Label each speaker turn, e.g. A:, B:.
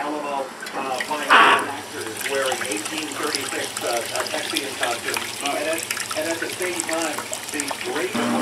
A: Alamo uh, Fine actor is wearing 1836 uh, uh, Texian costume, uh, And at, and at the same time, the great